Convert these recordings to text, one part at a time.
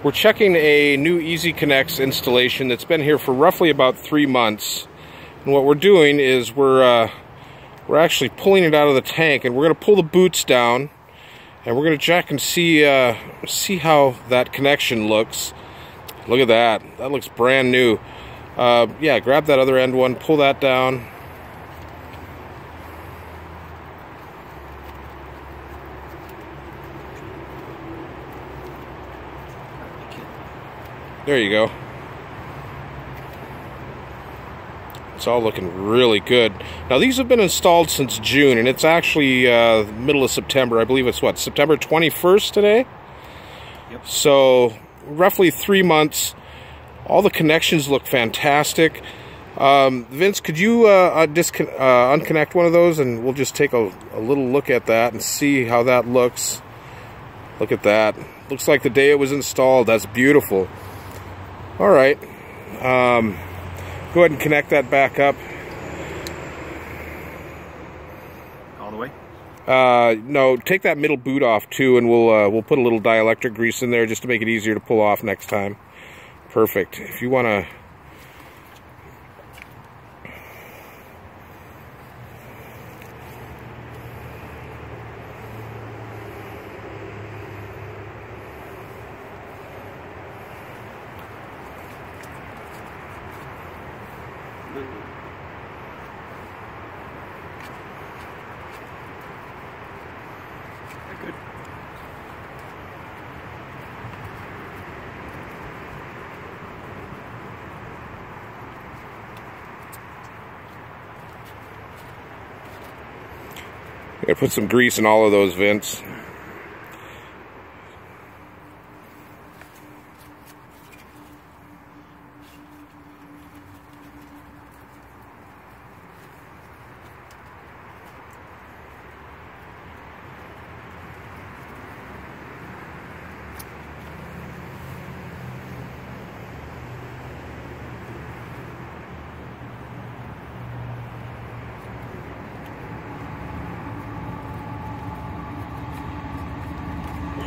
We're checking a new EZconnex installation that's been here for roughly about three months. And what we're doing is we're uh, we're actually pulling it out of the tank, and we're going to pull the boots down, and we're going to check and see uh, see how that connection looks. Look at that. That looks brand new. Uh, yeah, grab that other end one, pull that down. There you go. It's all looking really good. Now these have been installed since June, and it's actually uh, middle of September. I believe it's what September 21st today. Yep. So roughly three months. All the connections look fantastic. Um, Vince, could you uh, uh, uh, unconnect one of those, and we'll just take a, a little look at that and see how that looks. Look at that. Looks like the day it was installed. That's beautiful. All right. Um, go ahead and connect that back up. All the way? Uh, no, take that middle boot off too, and we'll uh, we'll put a little dielectric grease in there just to make it easier to pull off next time. Perfect. If you want to Good. Gotta put some grease in all of those vents.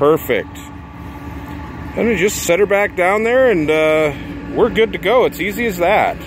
Perfect. And we just set her back down there and uh, we're good to go. It's easy as that.